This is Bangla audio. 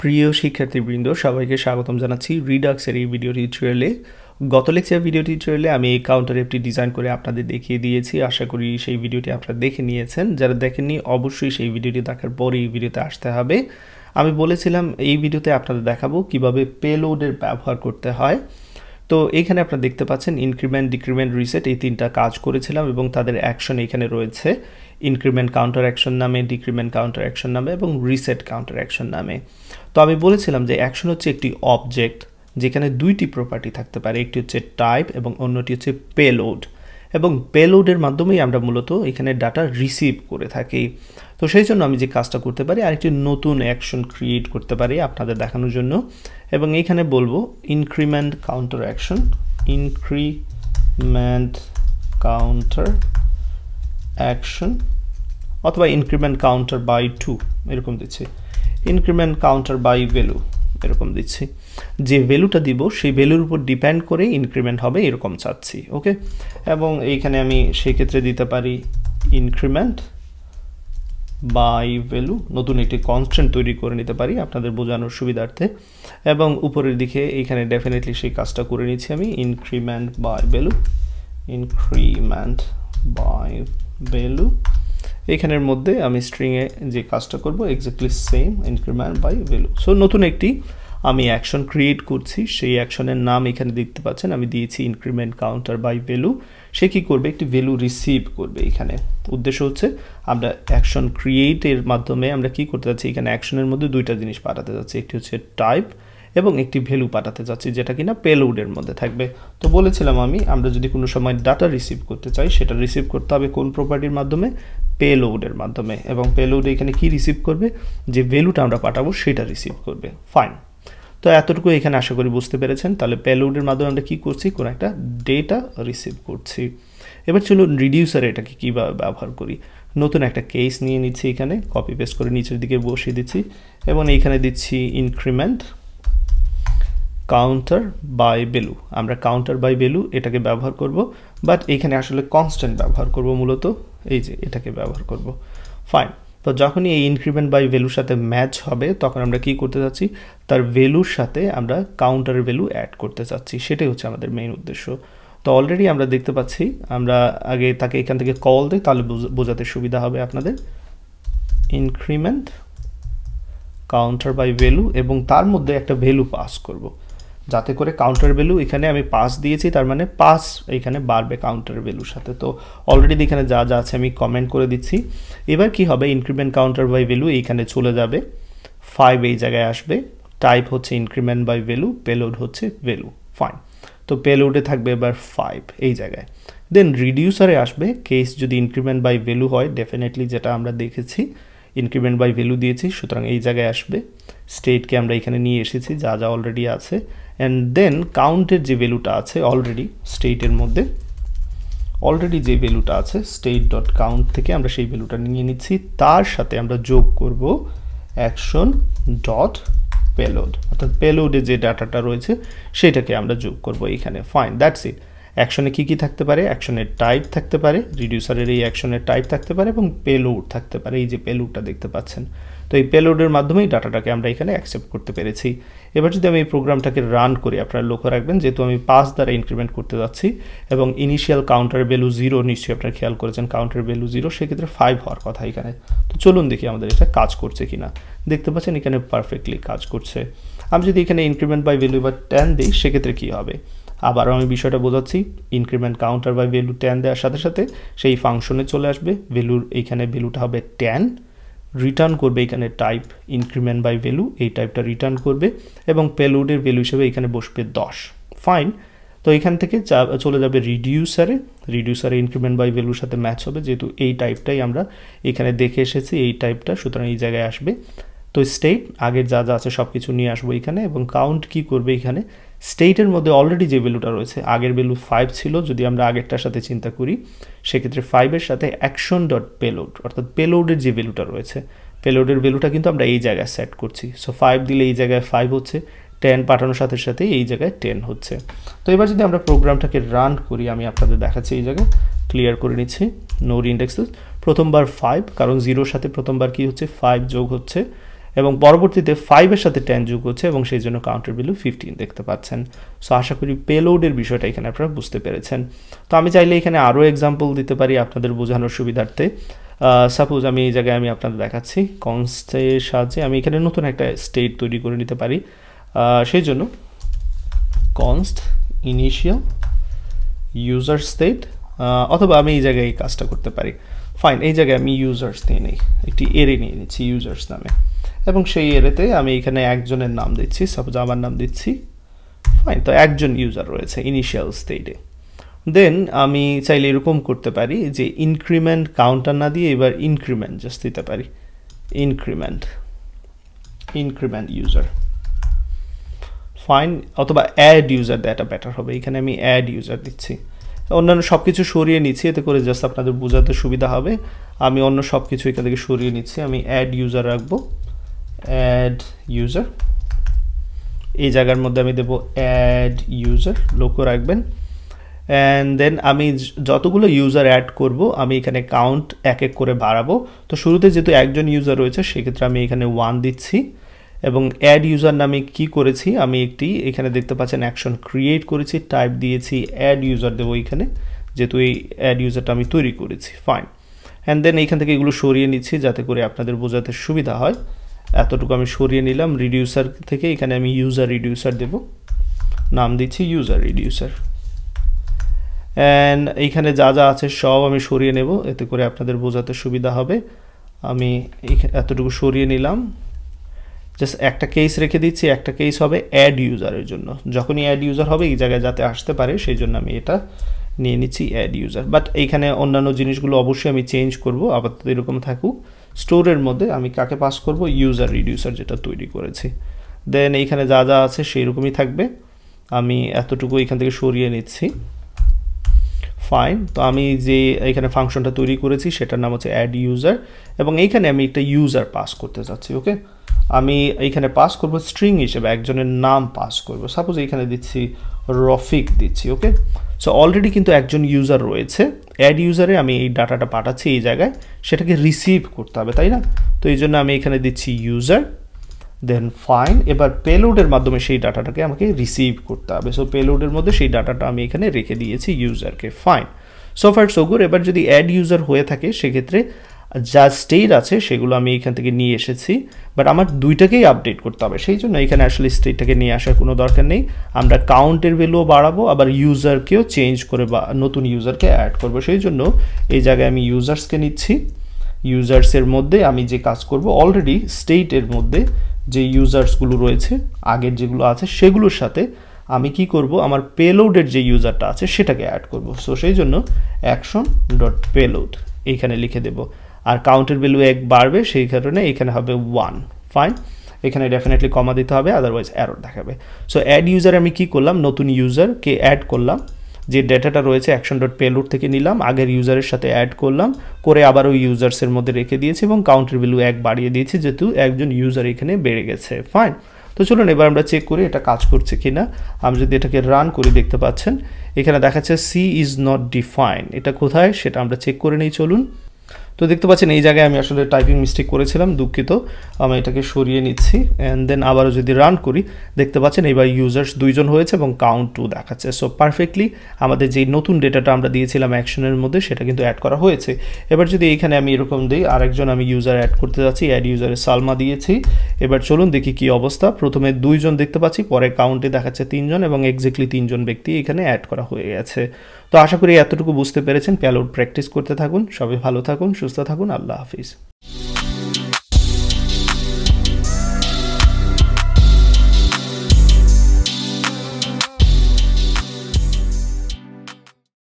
প্রিয় শিক্ষার্থীবৃন্দ, সবাইকে স্বাগতম জানাচ্ছি রিডাক্সের এই ভিডিও টিউটোরিয়ালে গত লেকচার ভিডিও টিউটোরিয়ালে আমি এই কাউন্টার অ্যাপটি ডিজাইন করে আপনাদের দেখিয়ে দিয়েছি। আশা করি সেই ভিডিওটি আপনারা দেখে নিয়েছেন। যারা দেখেননি, অবশ্যই সেই ভিডিওটি দেখার পরে এই ভিডিওতে আসতে হবে। আমি বলেছিলাম, এই ভিডিওতে আপনাদের দেখাবো কীভাবে পেলোডের ব্যবহার করতে হয়। তো এখানে আপনারা দেখতে পাচ্ছেন ইনক্রিমেন্ট ডিক্রিমেন্ট রিসেট এই তিনটা কাজ করেছিলাম এবং তাদের অ্যাকশন এখানে রয়েছে। ইনক্রিমেন্ট কাউন্টার অ্যাকশন নামে ডিক্রিমেন্ট কাউন্টার অ্যাকশন নামে এবং রিসেট কাউন্টার অ্যাকশন নামে। তো আমি বলেছিলাম যে অ্যাকশন হচ্ছে একটি অবজেক্ট যেখানে দুইটি প্রপার্টি থাকতে পারে, একটি হচ্ছে টাইপ এবং অন্যটি হচ্ছে পেলোড এবং পেলোডের মাধ্যমেই আমরা মূলত এখানে ডাটা রিসিভ করে থাকি। তো সেই জন্য আমি যে কাজটা করতে পারি, আরেকটি নতুন অ্যাকশন ক্রিয়েট করতে পারি আপনাদের দেখানোর জন্য। এবং এইখানে বলব increment counter action increment counter action অথবা ইনক্রিমেন্ট কাউন্টার বাই টু এরকম দিচ্ছি। ইনক্রিমেন্ট কাউন্টার বাই ভ্যালু এরকম দিচ্ছি। যে ভ্যালুটা দিব, সেই ভ্যালুর উপর ডিপেন্ড করে ইনক্রিমেন্ট হবে, এরকম চাচ্ছি ওকে এবং এইখানে আমি সেই ক্ষেত্রে দিতে পারি ইনক্রিমেন্ট বাই ভ্যালু নতুন একটি কনস্ট্যান্ট তৈরি করে নিতে পারি আপনাদের বোঝানোর সুবিধার্থে। এবং উপরের দিকে এইখানে ডেফিনেটলি সেই কাজটা করে নিচ্ছি আমি increment by value increment by value এখানের মধ্যে আমি স্ট্রিংয়ে যে কাজটা করব exactly same increment by value so নতুন একটি আমি অ্যাকশন ক্রিয়েট করছি, সেই অ্যাকশনের নাম এখানে দেখতে পাচ্ছেন, আমি দিয়েছি ইনক্রিমেন্ট কাউন্টার বাই ভ্যালু সে কী করবে? একটি ভ্যালু রিসিভ করবে এখানে। উদ্দেশ্য হচ্ছে, আমরা অ্যাকশন ক্রিয়েটের মাধ্যমে আমরা কি করতে যাচ্ছি? এখানে অ্যাকশনের মধ্যে দুইটা জিনিস পাঠাতে যাচ্ছি। একটি হচ্ছে টাইপ এবং একটি ভ্যালু পাঠাতে যাচ্ছি, যেটা কিনা পেলোডের মধ্যে থাকবে। তো বলেছিলাম আমি, আমরা যদি কোনো সময় ডাটা রিসিভ করতে চাই, সেটা রিসিভ করতে হবে কোন প্রপার্টির মাধ্যমে? পেলোডের মাধ্যমে। এবং পেলোড এখানে কি রিসিভ করবে? যে ভ্যালুটা আমরা পাঠাবো, সেটা রিসিভ করবে। ফাইন। তো এতটুকু এখানে আশা করি বুঝতে পেরেছেন। তাহলে পেলোডের মাধ্যমে আমরা কী করছি? কোনো একটা ডেটা রিসিভ করছি। এবার চলুন রিডিউসারে এটাকে কীভাবে ব্যবহার করি। নতুন একটা কেস নিয়ে নিচ্ছি এখানে কপি পেস্ট করে নিচের দিকে বসিয়ে দিচ্ছি। এবং এইখানে দিচ্ছি ইনক্রিমেন্ট। কাউন্টার বাই ভ্যালু আমরা কাউন্টার বাই ভ্যালু এটাকে ব্যবহার করব বাট এখানে আসলে কনস্ট্যান্ট ব্যবহার করব মূলত, এই যে এটাকে ব্যবহার করব। ফাইন তো যখনই এই ইনক্রিমেন্ট বাই ভ্যালুর সাথে ম্যাচ হবে, তখন আমরা কি করতে যাচ্ছি? তার ভ্যালুর সাথে আমরা কাউন্টার ভ্যালু অ্যাড করতে চাচ্ছি। সেটাই হচ্ছে আমাদের মেইন উদ্দেশ্য। তো অলরেডি আমরা দেখতে পাচ্ছি, আমরা আগে তাকে এখান থেকে কল দিই, তাহলে বোঝাতে সুবিধা হবে আপনাদের। ইনক্রিমেন্ট কাউন্টার বাই ভ্যালু এবং তার মধ্যে একটা ভ্যালু পাস করব। যাতে করে কাউন্টার ভ্যালু এখানে আমি পাস দিয়েছি, তার মানে পাস এখানে বাড়বে কাউন্টার ভ্যালুর সাথে। তো অলরেডি এখানে যা যা আছে আমি কমেন্ট করে দিচ্ছি। এবার কি হবে? ইনক্রিমেন্ট কাউন্টার বাই ভ্যালু এইখানে চলে যাবে। ফাইভ এই জায়গায় আসবে। টাইপ হচ্ছে ইনক্রিমেন্ট বাই ভ্যালু পেলোড হচ্ছে ভ্যালু ফাইন তো পেলোডে থাকবে এবার ফাইভ এই জায়গায়। দেন রিডিউসারে আসবে। কেস যদি ইনক্রিমেন্ট বাই ভ্যালু হয় ডেফিনেটলি যেটা আমরা দেখেছি ইনক্রিমেন্ট বাই ভ্যালু দিয়েছি, সুতরাং এই জায়গায় আসবে। স্টেটকে আমরা এখানে নিয়ে এসেছি, যা যা অলরেডি আছে। অ্যান্ড দেন কাউন্টের যে ভ্যালুটা আছে অলরেডি স্টেটের মধ্যে অলরেডি যে ভ্যালুটা আছে স্টেট ডট কাউন্ট থেকে আমরা সেই ভ্যালুটা নিয়ে নিচ্ছি। তার সাথে আমরা যোগ করব অ্যাকশন ডট পেলোড অর্থাৎ পেলোডে যে ডাটাটা রয়েছে, সেটাকে আমরা যোগ করব এখানে। ফাইন দ্যাটস ইট অ্যাকশনে কী কী থাকতে পারে? অ্যাকশনের টাইপ থাকতে পারে। রিডিউসারের এই অ্যাকশনের টাইপ থাকতে পারে এবং পেলোড থাকতে পারে। এই যে পেলোডটা দেখতে পাচ্ছেন। তো এই পেলোডের মাধ্যমেই ডাটাটাকে আমরা এখানে অ্যাকসেপ্ট করতে পেরেছি। এবার যদি আমি এই প্রোগ্রামটাকে রান করি, আপনারা লক্ষ্য রাখবেন যেহেতু আমি পাঁচ দ্বারা ইনক্রিমেন্ট করতে যাচ্ছি এবং ইনিশিয়াল কাউন্টার ভ্যালু জিরো নিশ্চয়ই আপনারা খেয়াল করেছেন কাউন্টার ভ্যালু জিরো সেক্ষেত্রে ফাইভ হওয়ার কথা এখানে। তো চলুন দেখি আমাদের এটা কাজ করছে কিনা। দেখতে পাচ্ছেন এখানে পারফেক্টলি কাজ করছে। আমি যদি এখানে ইনক্রিমেন্ট বাই ভ্যালু বা টেন দিই, সেক্ষেত্রে কী হবে? আবারও আমি বিষয়টা বোঝাচ্ছি increment counter by value ten দেওয়ার সাথে সাথে সেই ফাংশনে চলে আসবে ভ্যালুর এইখানে ভ্যালুটা হবে টেন রিটার্ন করবে, এখানে টাইপ ইনক্রিমেন্ট বাই ভ্যালু এই টাইপটা রিটার্ন করবে এবং পেলোডের ভ্যালু হিসেবে এখানে বসবে দশ। ফাইন তো এখান থেকে চলে যাবে রিডিউসারে রিডিউসারে ইনক্রিমেন্ট বাই ভ্যালুর সাথে ম্যাচ হবে, যেহেতু এই টাইপটাই আমরা এখানে দেখে এসেছি, এই টাইপটা সুতরাং এই জায়গায় আসবে। তো স্টেট আগের যা যা আছে সব কিছু নিয়ে আসব এখানে এবং কাউন্ট কি করবে এখানে? স্টেটের মধ্যে অলরেডি যে ভ্যালুটা রয়েছে, আগের ভ্যালু ফাইভ ছিল, যদি আমরা আগেরটার সাথে চিন্তা করি, সেক্ষেত্রে ফাইভের সাথে অ্যাকশন ডট পেলোড অর্থাৎ পেলোডের যে ভ্যালুটা রয়েছে পেলোডের ভ্যালুটা কিন্তু আমরা এই জায়গায় সেট করছি। সো ফাইভ দিলে এই জায়গায় ফাইভ হচ্ছে টেন পাঠানোর সাথে সাথে এই জায়গায় টেন হচ্ছে। তো এবার যদি আমরা প্রোগ্রামটাকে রান করি, আমি আপনাদের দেখাচ্ছি এই জায়গায় ক্লিয়ার করে নিচ্ছি নোর ইন্ডেক্সেস প্রথমবার ফাইভ কারণ জিরোর সাথে প্রথমবার কি হচ্ছে ফাইভ যোগ হচ্ছে এবং পরবর্তীতে ফাইভের সাথে টেন যোগ হচ্ছে এবং সেই জন্য কাউন্টার ভ্যালু ফিফটিন দেখতে পাচ্ছেন। সো আশা করি পেলোডের বিষয়টা এখানে আপনারা বুঝতে পেরেছেন। তো আমি চাইলে এখানে আরও এক্সাম্পল দিতে পারি আপনাদের বোঝানোর সুবিধার্থে। সাপোজ আমি এই জায়গায় আমি আপনাদের দেখাচ্ছি কনস্টের সাহায্যে আমি এখানে নতুন একটা স্টেট তৈরি করে নিতে পারি। সেই জন্য কনস্ট ইনিশিয়াল ইউজার স্টেট অথবা আমি এই জায়গায় এই কাজটা করতে পারি। ফাইন এই জায়গায় আমি ইউজার্স দিয়ে নিই, একটি এরে নিয়ে নিচ্ছি ইউজার্স নামে। এবং সেই এরেতে আমি এখানে একজনের নাম দিচ্ছি সাপোজ আমার নাম দিচ্ছি। ফাইন তো একজন ইউজার রয়েছে ইনিশিয়াল স্টেটে দেন আমি চাইলে এরকম করতে পারি যে ইনক্রিমেন্ট কাউন্টার না দিয়ে এবার ইনক্রিমেন্ট জাস্ট দিতে পারি। ইনক্রিমেন্ট ইনক্রিমেন্ট ইউজার ফাইন অথবা অ্যাড ইউজার দেওয়াটা বেটার হবে। এখানে আমি অ্যাড ইউজার দিচ্ছি। অন্যান্য সব কিছু সরিয়ে নিচ্ছি, এতে করে জাস্ট আপনাদের বোঝাতে সুবিধা হবে। আমি অন্য সব কিছু এখান থেকে সরিয়ে নিচ্ছি। আমি অ্যাড ইউজার রাখব। অ্যাড ইউজার এই জায়গার মধ্যে আমি দেবো অ্যাড ইউজার লক্ষ্য রাখবেন। অ্যান্ড দেন আমি যতগুলো ইউজার অ্যাড করব, আমি এখানে কাউন্ট এক এক করে বাড়াবো। তো শুরুতে যেহেতু একজন ইউজার রয়েছে, সেক্ষেত্রে আমি এখানে ওয়ান দিচ্ছি। এবং অ্যাড ইউজার নামে কি করেছি? আমি একটি এখানে দেখতে পাচ্ছেন অ্যাকশন ক্রিয়েট করেছি টাইপ দিয়েছি অ্যাড ইউজার দেবো এখানে। যেহেতু এই অ্যাড ইউজারটা আমি তৈরি করেছি ফাইন অ্যান্ড দেন এইখান থেকে এগুলো সরিয়ে নিচ্ছি, যাতে করে আপনাদের বোঝাতে সুবিধা হয়। এতটুকু আমি সরিয়ে নিলাম। রিডিউসার থেকে এখানে আমি ইউজার রিডিউসার দেব। নাম দিচ্ছি ইউজার রিডিউসার অ্যান্ড এইখানে যা যা আছে সব আমি সরিয়ে নেব। এতে করে আপনাদের বোঝাতে সুবিধা হবে। আমি এতটুকু সরিয়ে নিলাম। জাস্ট একটা কেস রেখে দিচ্ছি। একটা কেস হবে অ্যাড ইউজারের জন্য। যখনই অ্যাড ইউজার হবে, এই জায়গায় যাতে আসতে পারে, সেই জন্য আমি এটা নিয়ে নিচ্ছি অ্যাড ইউজার বাট এইখানে অন্যান্য জিনিসগুলো অবশ্যই আমি চেঞ্জ করব। আপাতত এরকম থাকুক। স্টোরের মধ্যে আমি কাকে পাস করব? ইউজার রিডিউসার যেটা তৈরি করেছি। দেন এইখানে যা যা আছে সেই রকমই থাকবে। আমি এতটুকু এখান থেকে সরিয়ে নিচ্ছি। ফাইন তো আমি যে এখানে ফাংশনটা তৈরি করেছি, সেটার নাম হচ্ছে অ্যাড ইউজার এবং এইখানে আমি একটা ইউজার পাস করতে চাচ্ছি ওকে আমি এইখানে পাস করব স্ট্রিং হিসেবে, একজনের নাম পাস করব। সাপোজ এইখানে দিচ্ছি রফিক দিচ্ছি ওকে সো অলরেডি কিন্তু একজন ইউজার রয়েছে। অ্যাড ইউজারে আমি এই ডাটাটা পাঠাচ্ছি এই জায়গায়, সেটাকে রিসিভ করতে হবে, তাই না? তো এই জন্য আমি এখানে দিচ্ছি ইউজার দেন ফাইন এবার পেলোডের মাধ্যমে সেই ডাটাটাকে আমাকে রিসিভ করতে হবে। সো পেলোডের মধ্যে সেই ডাটাটা আমি এখানে রেখে দিয়েছি ইউজারকে ফাইন সো ফার সোগুর এবার যদি অ্যাড ইউজার হয়ে থাকে, সেক্ষেত্রে যা স্টেট আছে, সেগুলো আমি এখান থেকে নিয়ে এসেছি। বাট আমার দুইটাকেই আপডেট করতে হবে। সেই জন্য এখানে আসলে স্টেটটাকে নিয়ে আসার কোনো দরকার নেই। আমরা কাউন্টের ভ্যালুও বাড়াবো, আবার ইউজারকেও চেঞ্জ করে বা নতুন ইউজারকে অ্যাড করব। সেই জন্য এই জায়গায় আমি ইউজার্সকে নিচ্ছি। ইউজার্সের মধ্যে আমি যে কাজ করব অলরেডি স্টেটের মধ্যে যে ইউজার্সগুলো রয়েছে, আগের যেগুলো আছে, সেগুলোর সাথে আমি কি করব? আমার পেলোডের যে ইউজারটা আছে, সেটাকে অ্যাড করব। সো সেই জন্য অ্যাকশন ডট পেলোড এইখানে লিখে দেব। আর কাউন্টের ভ্যালু এক বাড়বে, সেই কারণে এখানে হবে ওয়ান ফাইন এখানে ডেফিনেটলি কমা দিতে হবে আদারওয়াইজ অ্যারোর দেখাবে। সো অ্যাড ইউজার আমি কি করলাম? নতুন ইউজারকে অ্যাড করলাম। যে ডেটাটা রয়েছে অ্যাকশন ডট পেলোড থেকে নিলাম, আগের ইউজারের সাথে অ্যাড করলাম, করে আবার ওই ইউজার্সের মধ্যে রেখে দিয়েছি এবং কাউন্টের ভ্যালু এক বাড়িয়ে দিয়েছি, যেহেতু একজন ইউজার এখানে বেড়ে গেছে। ফাইন তো চলুন এবার আমরা চেক করি এটা কাজ করছে কি না আমি যদি এটাকে রান করি, দেখতে পাচ্ছেন, এখানে দেখাচ্ছে সি ইজ নট ডিফাইন এটা কোথায়? সেটা আমরা চেক করে নিই, চলুন। তো দেখতে পাচ্ছেন, এই জায়গায় আমি আসলে টাইপিং মিস্টেক করেছিলাম, দুঃখিত। আমি এটাকে সরিয়ে নিচ্ছি অ্যান্ড দেন আবারও যদি রান করি, দেখতে পাচ্ছেন এবার ইউজার্স দুইজন হয়েছে এবং কাউন্ট টু দেখাচ্ছে। সো পারফেক্টলি আমাদের যেই নতুন ডেটাটা আমরা দিয়েছিলাম অ্যাকশনের মধ্যে, সেটা কিন্তু অ্যাড করা হয়েছে। এবার যদি এইখানে আমি এরকম দিই, আরেকজন আমি ইউজার অ্যাড করতে যাচ্ছি অ্যাড ইউজারে সালমা দিয়েছি। এবার চলুন দেখি কি অবস্থা। প্রথমে দুইজন দেখতে পাচ্ছি, পরে কাউন্টে দেখাচ্ছে তিনজন এবং এক্স্যাক্টলি তিনজন ব্যক্তি এখানে অ্যাড করা হয়ে গেছে। তো আশা করি এতটুকু বুঝতে পেরেছেন। প্যালোড প্র্যাকটিস করতে থাকুন। সবাই ভালো থাকুন সুস্থ থাকুন আল্লাহ হাফিজ